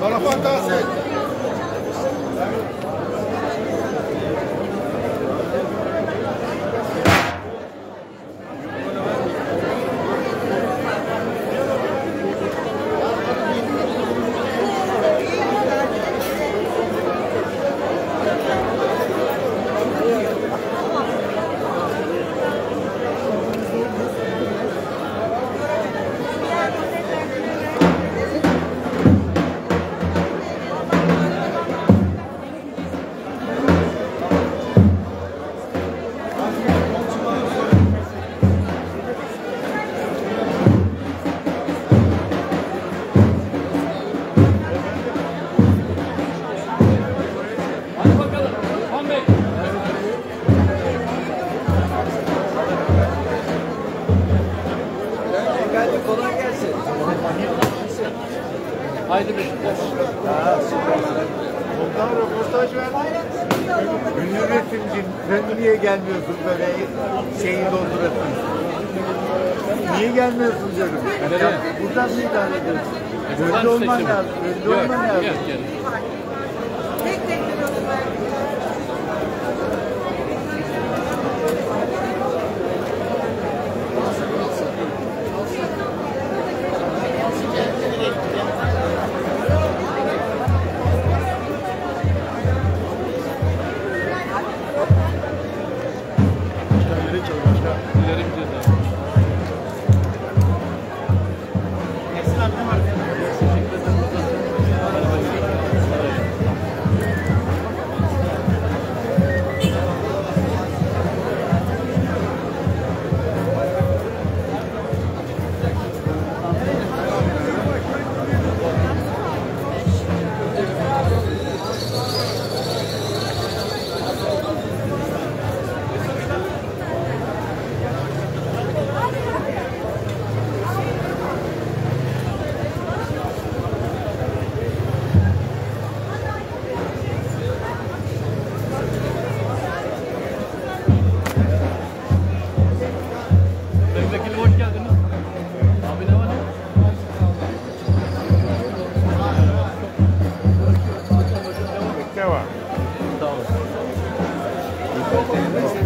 Sonra fantasi. Haydi Beşiktaş. Bundan röportaj ver. Ünlü üretimcim sen niye gelmiyorsun böyle şeyi doldurasın? Niye gelmiyorsun canım? Nereye? Buradan mı idare ediyorsun? Önde olman lazım. Önde olman lazım. yok, yok. Gracias.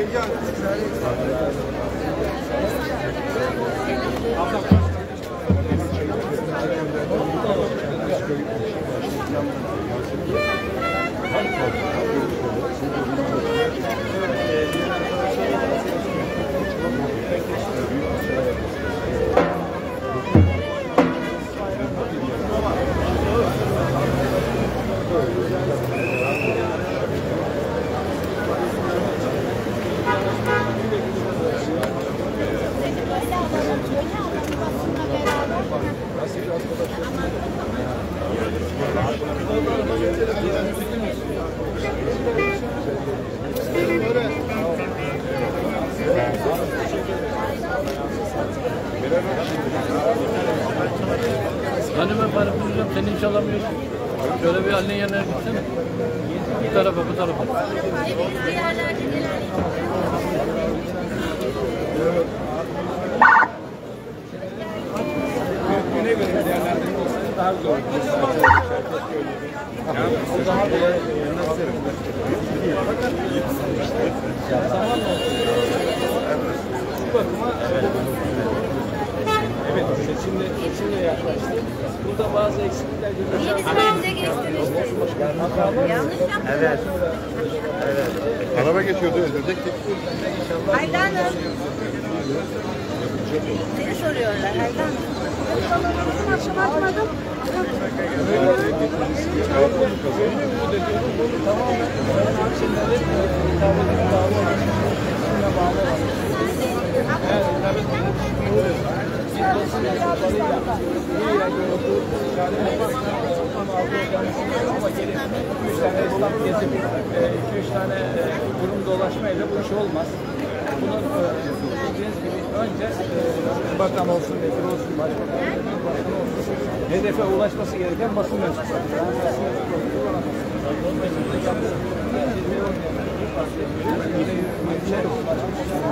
Çok Hani ben para bulacağım, seni hiç alamıyorsun. Şöyle bir annenin yanına gitsene. Bu tarafa, bu tarafa. Evet, bir evet. Seçimde, seçimle yaklaştı. Burada bazı eksiklikler görüyoruz. Niye bizim önce? Yanlış yaptınız. Evet. Evet. Araba geçiyordu, öldürecektik. Ayda Hanım. Seni soruyorlar Ayda Hanım. Açmadım. 2-3 tane kurum dolaşmayla bu iş olmaz. Bunu dediğiniz gibi önce bakan olsun, vekil olsun, başbakan olsun, hedefe ulaşması gereken basın mensupları. Yani.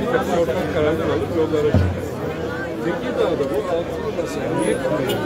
Bir takım ortak kararlar alıp yollara çıktı. Tekirdağ'da bu altılı masa niye kuruldu?